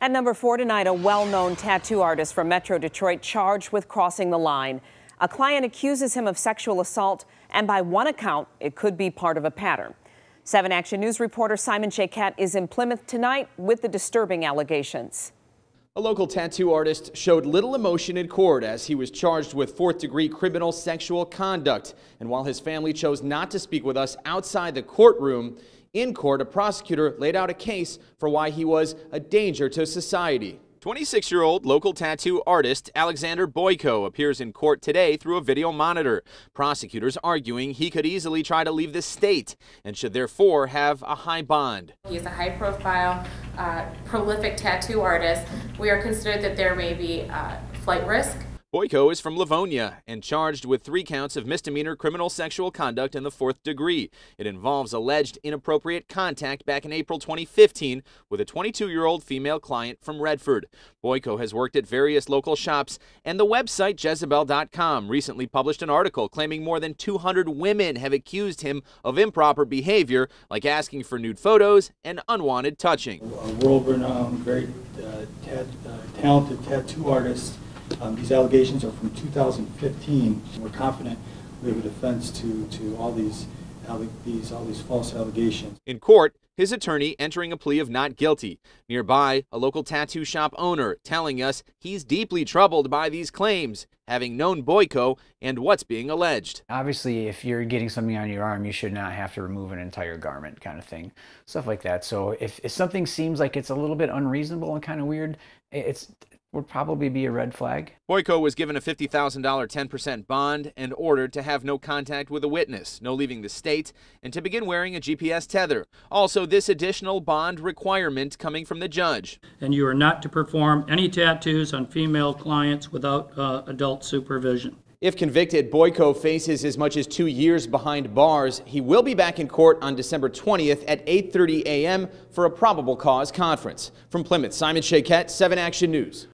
At number four tonight, a well-known tattoo artist from Metro Detroit charged with crossing the line. A client accuses him of sexual assault, and by one account, it could be part of a pattern. 7 Action News reporter Simon Shaykhet is in Plymouth tonight with the disturbing allegations. A local tattoo artist showed little emotion in court as he was charged with fourth degree criminal sexual conduct. And while his family chose not to speak with us outside the courtroom, in court, a prosecutor laid out a case for why he was a danger to society. 26 year old local tattoo artist Alexander Boyko appears in court today through a video monitor. Prosecutors arguing he could easily try to leave the state and should therefore have a high bond. He is a high profile, uh, prolific tattoo artist. We are considered that there may be uh, flight risk Boyko is from Livonia and charged with three counts of misdemeanor criminal sexual conduct in the fourth degree. It involves alleged inappropriate contact back in April 2015 with a 22-year-old female client from Redford. Boyko has worked at various local shops, and the website Jezebel.com recently published an article claiming more than 200 women have accused him of improper behavior, like asking for nude photos and unwanted touching. A world-renowned, very uh, tat uh, talented tattoo artist um, these allegations are from 2015. We're confident we have a defense to, to all these, these, all these false allegations. In court, his attorney entering a plea of not guilty. Nearby, a local tattoo shop owner telling us he's deeply troubled by these claims, having known Boyko and what's being alleged. Obviously, if you're getting something on your arm, you should not have to remove an entire garment kind of thing, stuff like that. So if, if something seems like it's a little bit unreasonable and kind of weird, it's would probably be a red flag. Boyko was given a $50,000 10% bond and ordered to have no contact with a witness, no leaving the state, and to begin wearing a GPS tether. Also, this additional bond requirement coming from the judge. And you are not to perform any tattoos on female clients without uh, adult supervision. If convicted, Boyko faces as much as two years behind bars. He will be back in court on December 20th at 8.30 a.m. for a probable cause conference. From Plymouth, Simon Shaykhet, 7 Action News.